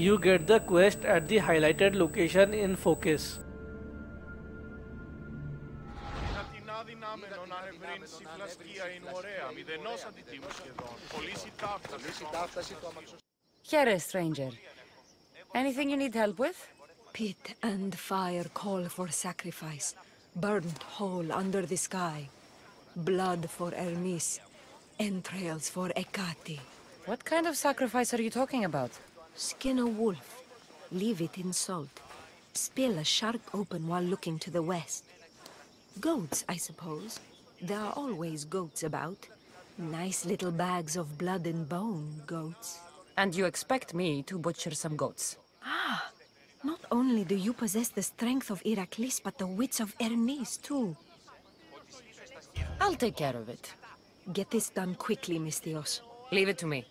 you get the quest at the highlighted location in Phokis. Here, stranger. Anything you need help with? Pit and fire call for sacrifice. Burnt whole under the sky. Blood for Hermes. Entrails for Ekati. What kind of sacrifice are you talking about? Skin a wolf. Leave it in salt. Spill a shark open while looking to the west. Goats, I suppose. There are always goats about. Nice little bags of blood and bone, goats. And you expect me to butcher some goats? Ah! Not only do you possess the strength of Iraklis, but the wits of Hermes, too. I'll take care of it. Get this done quickly, Misthios. Leave it to me.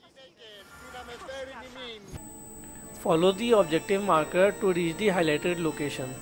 Follow the objective marker to reach the highlighted location.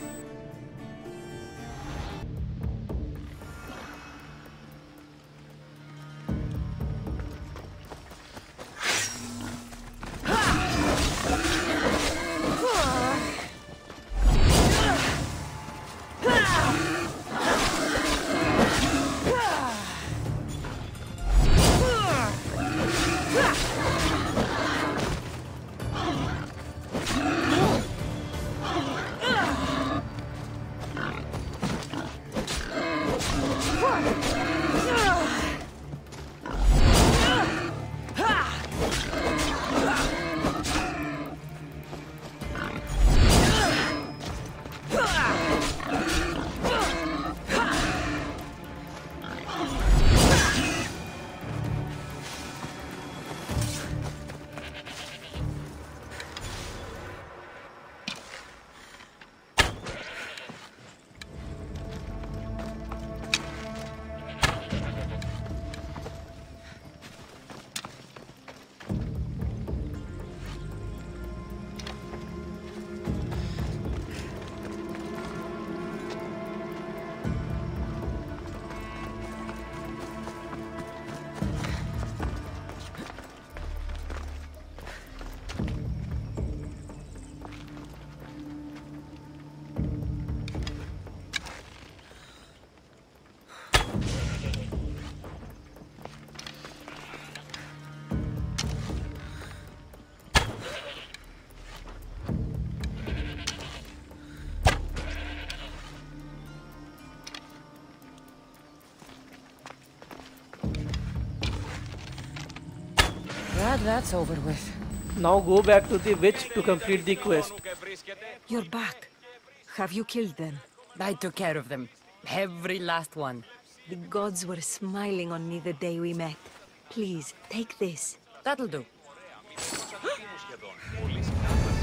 Glad that's over with. Now go back to the witch to complete the quest. You're back. Have you killed them? I took care of them. Every last one. The gods were smiling on me the day we met. Please, take this. That'll do.